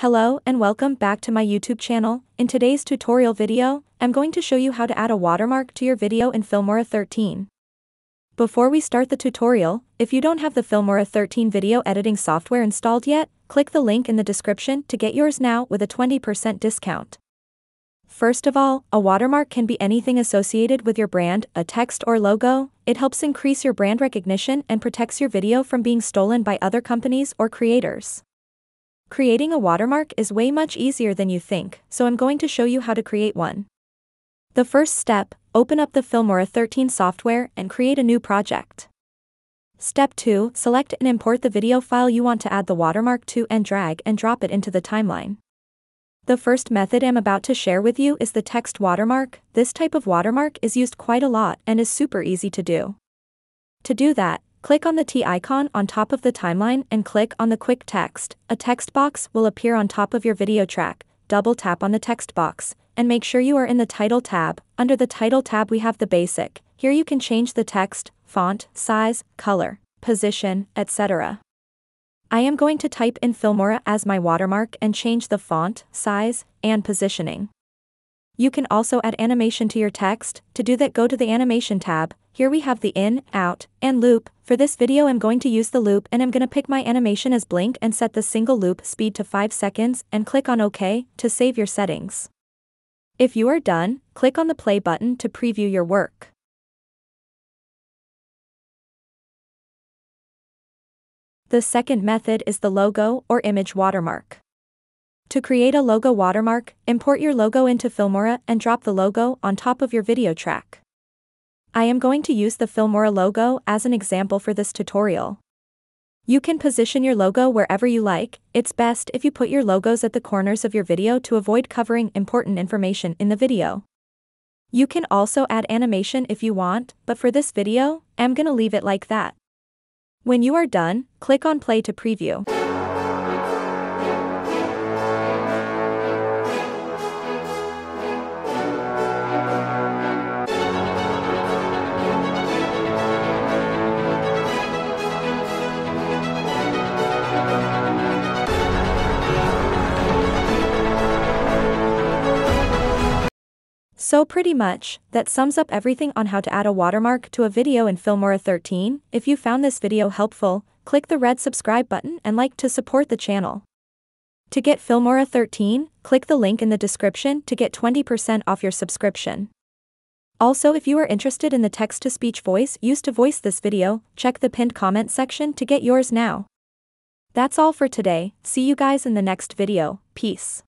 Hello and welcome back to my YouTube channel. In today's tutorial video, I'm going to show you how to add a watermark to your video in Filmora 13. Before we start the tutorial, if you don't have the Filmora 13 video editing software installed yet, click the link in the description to get yours now with a 20% discount. First of all, a watermark can be anything associated with your brand, a text or logo, it helps increase your brand recognition and protects your video from being stolen by other companies or creators. Creating a watermark is way much easier than you think, so I'm going to show you how to create one. The first step, open up the Filmora 13 software and create a new project. Step 2, select and import the video file you want to add the watermark to and drag and drop it into the timeline. The first method I'm about to share with you is the text watermark. This type of watermark is used quite a lot and is super easy to do. To do that, click on the T icon on top of the timeline and click on the quick text. A text box will appear on top of your video track. Double tap on the text box and make sure you are in the title tab. Under the title tab we have the basic. Here you can change the text, font, size, color, position, etc. I am going to type in Filmora as my watermark and change the font, size, and positioning. You can also add animation to your text, to do that go to the animation tab, here we have the in, out, and loop, for this video I'm going to use the loop and I'm gonna pick my animation as blink and set the single loop speed to 5 seconds and click on OK to save your settings. If you are done, click on the play button to preview your work. The second method is the logo or image watermark. To create a logo watermark, import your logo into Filmora and drop the logo on top of your video track. I am going to use the Filmora logo as an example for this tutorial. You can position your logo wherever you like, it's best if you put your logos at the corners of your video to avoid covering important information in the video. You can also add animation if you want, but for this video, I'm gonna leave it like that. When you are done, click on play to preview. So pretty much, that sums up everything on how to add a watermark to a video in Filmora 13. If you found this video helpful, click the red subscribe button and like to support the channel. To get Filmora 13, click the link in the description to get 20% off your subscription. Also if you are interested in the text-to-speech voice used to voice this video, check the pinned comment section to get yours now. That's all for today, see you guys in the next video, peace.